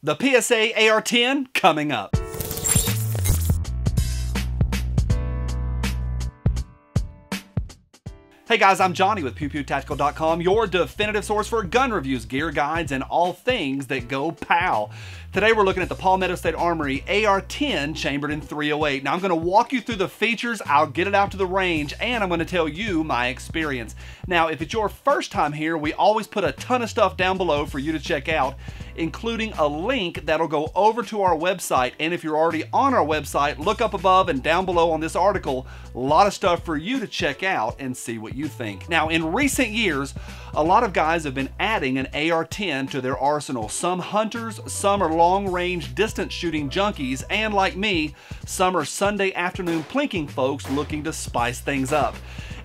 The PSA AR-10 coming up. Hey guys, I'm Johnny with PewPewTactical.com, your definitive source for gun reviews, gear guides, and all things that go POW. Today we're looking at the Palmetto State Armory AR-10 chambered in 308. Now I'm going to walk you through the features, I'll get it out to the range, and I'm going to tell you my experience. Now if it's your first time here, we always put a ton of stuff down below for you to check out including a link that'll go over to our website. And if you're already on our website, look up above and down below on this article, a lot of stuff for you to check out and see what you think. Now, in recent years, a lot of guys have been adding an AR-10 to their arsenal. Some hunters, some are long-range distance shooting junkies, and like me, some are Sunday afternoon plinking folks looking to spice things up.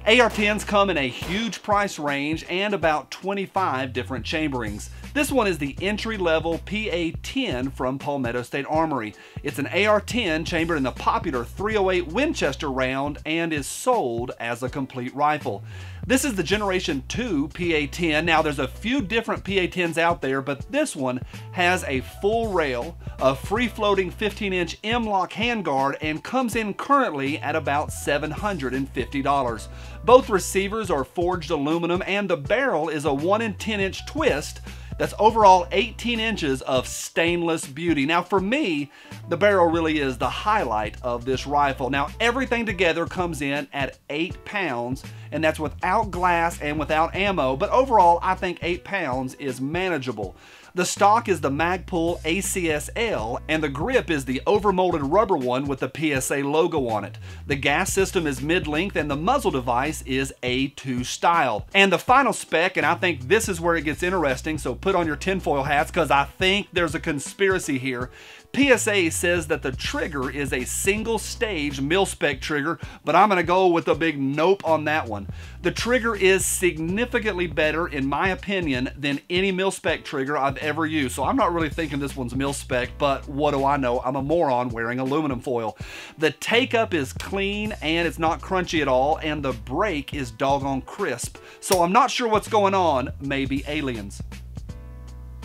AR-10s come in a huge price range and about 25 different chamberings. This one is the entry-level PA-10 from Palmetto State Armory. It's an AR-10 chambered in the popular 308 Winchester round and is sold as a complete rifle. This is the Generation 2 PA-10. Now there's a few different PA-10s out there, but this one has a full rail, a free-floating 15-inch M-LOK handguard, and comes in currently at about $750. Both receivers are forged aluminum, and the barrel is a 1 in 10 inch twist that's overall 18 inches of stainless beauty. Now for me, the barrel really is the highlight of this rifle. Now everything together comes in at 8 pounds and that's without glass and without ammo, but overall I think 8 pounds is manageable. The stock is the Magpul ACSL, and the grip is the overmolded rubber one with the PSA logo on it. The gas system is mid-length, and the muzzle device is A2 style. And the final spec, and I think this is where it gets interesting, so put on your tinfoil hats, because I think there's a conspiracy here. PSA says that the trigger is a single stage mil-spec trigger, but I'm gonna go with a big nope on that one. The trigger is significantly better, in my opinion, than any mil-spec trigger I've ever used. So I'm not really thinking this one's mil-spec, but what do I know? I'm a moron wearing aluminum foil. The take-up is clean and it's not crunchy at all, and the break is doggone crisp. So I'm not sure what's going on, maybe aliens.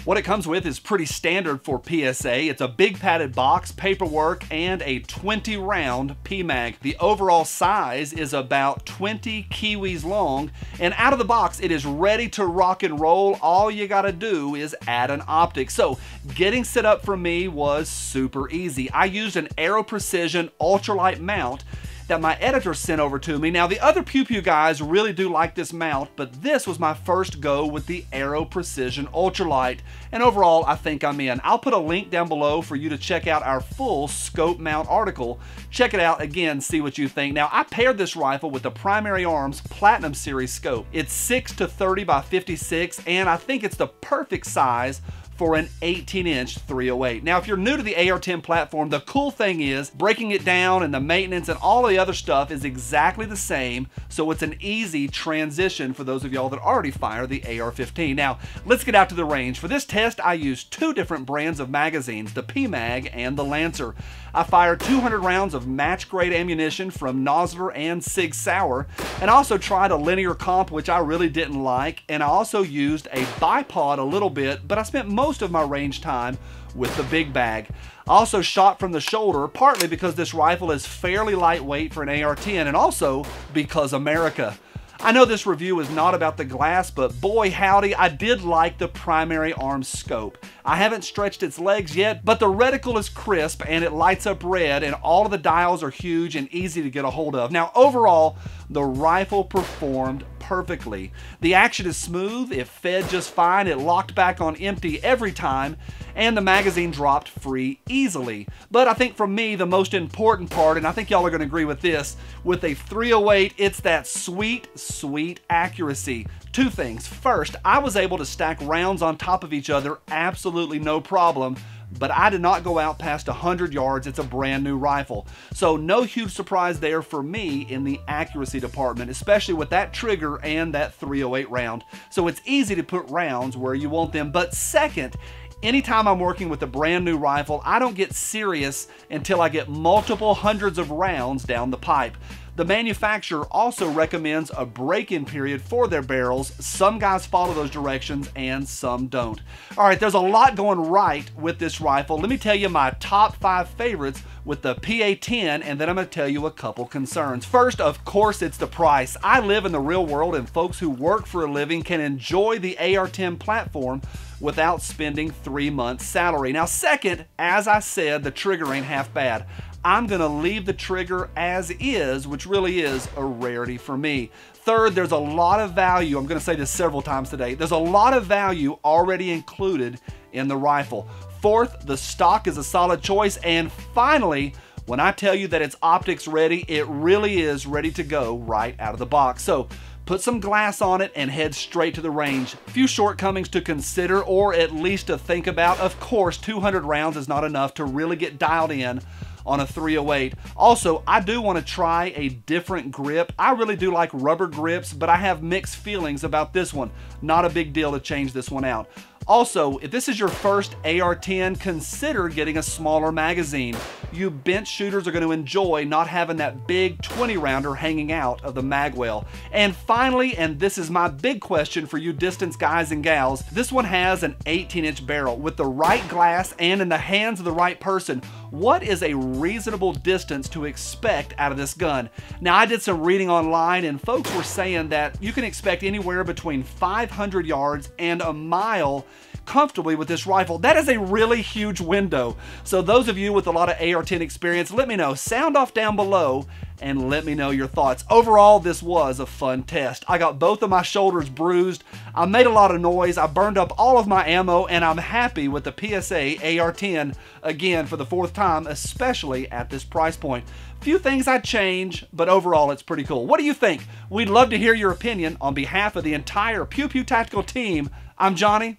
What it comes with is pretty standard for PSA. It's a big padded box, paperwork, and a 20 round PMAG. The overall size is about 20 kiwis long, and out of the box, it is ready to rock and roll. All you gotta do is add an optic. So getting set up for me was super easy. I used an Aero Precision ultralight mount that my editor sent over to me. Now, the other Pew Pew guys really do like this mount, but this was my first go with the Aero Precision Ultralight. And overall, I think I'm in. I'll put a link down below for you to check out our full scope mount article. Check it out again, see what you think. Now, I paired this rifle with the Primary Arms Platinum Series scope. It's 6 to 30 by 56, and I think it's the perfect size for an 18 inch 308. Now, if you're new to the AR-10 platform, the cool thing is breaking it down and the maintenance and all the other stuff is exactly the same. So it's an easy transition for those of y'all that already fire the AR-15. Now, let's get out to the range. For this test, I used two different brands of magazines, the PMAG and the Lancer. I fired 200 rounds of match grade ammunition from Nosler and Sig Sauer, and also tried a linear comp, which I really didn't like, and I also used a bipod a little bit, but I spent most of my range time with the big bag. I also shot from the shoulder, partly because this rifle is fairly lightweight for an AR-10, and also because America. I know this review is not about the glass, but boy howdy, I did like the primary arm scope. I haven't stretched its legs yet, but the reticle is crisp and it lights up red and all of the dials are huge and easy to get a hold of. Now overall, the rifle performed perfectly. The action is smooth, it fed just fine, it locked back on empty every time, and the magazine dropped free easily. But I think for me, the most important part, and I think y'all are going to agree with this, with a 308, it's that sweet, sweet accuracy. Two things. First, I was able to stack rounds on top of each other absolutely no problem but I did not go out past 100 yards. It's a brand new rifle. So no huge surprise there for me in the accuracy department, especially with that trigger and that 308 round. So it's easy to put rounds where you want them. But second, anytime I'm working with a brand new rifle, I don't get serious until I get multiple hundreds of rounds down the pipe. The manufacturer also recommends a break-in period for their barrels. Some guys follow those directions and some don't. All right, there's a lot going right with this rifle. Let me tell you my top five favorites with the PA-10 and then I'm going to tell you a couple concerns. First, of course, it's the price. I live in the real world and folks who work for a living can enjoy the AR-10 platform without spending three months salary. Now second, as I said, the trigger ain't half bad. I'm going to leave the trigger as is, which really is a rarity for me. Third, there's a lot of value. I'm going to say this several times today. There's a lot of value already included in the rifle. Fourth, the stock is a solid choice. And finally, when I tell you that it's optics ready, it really is ready to go right out of the box. So put some glass on it and head straight to the range. Few shortcomings to consider or at least to think about. Of course, 200 rounds is not enough to really get dialed in on a 308. Also, I do want to try a different grip. I really do like rubber grips, but I have mixed feelings about this one. Not a big deal to change this one out. Also, if this is your first AR-10, consider getting a smaller magazine. You bench shooters are going to enjoy not having that big 20 rounder hanging out of the magwell. And finally, and this is my big question for you distance guys and gals, this one has an 18 inch barrel. With the right glass and in the hands of the right person, what is a reasonable distance to expect out of this gun? Now, I did some reading online and folks were saying that you can expect anywhere between 500 yards and a mile comfortably with this rifle. That is a really huge window. So those of you with a lot of AR-10 experience, let me know. Sound off down below and let me know your thoughts. Overall, this was a fun test. I got both of my shoulders bruised. I made a lot of noise. I burned up all of my ammo, and I'm happy with the PSA AR-10 again for the fourth time, especially at this price point. Few things I'd change, but overall it's pretty cool. What do you think? We'd love to hear your opinion on behalf of the entire Pew Pew Tactical team. I'm Johnny